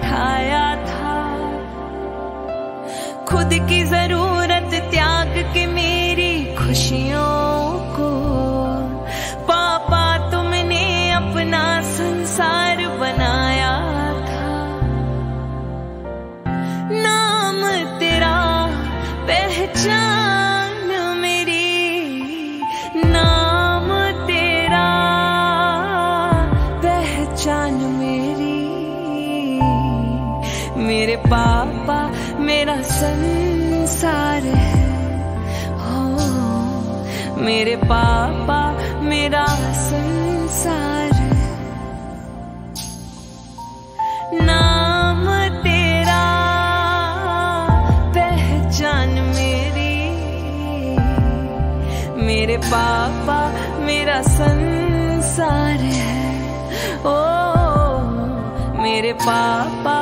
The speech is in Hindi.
उठाया था। खुद की ज़रूरत त्याग के मेरी खुशियों को। पापा तुमने अपना संसार बनाया था। नाम तेरा पहचान जान में मेरी पापा मेरा संसार है। हो, मेरे पापा मेरा संसार नाम तेरा, पहचान मेरी। मेरे पापा मेरा संसार है। ओ, मेरे पापा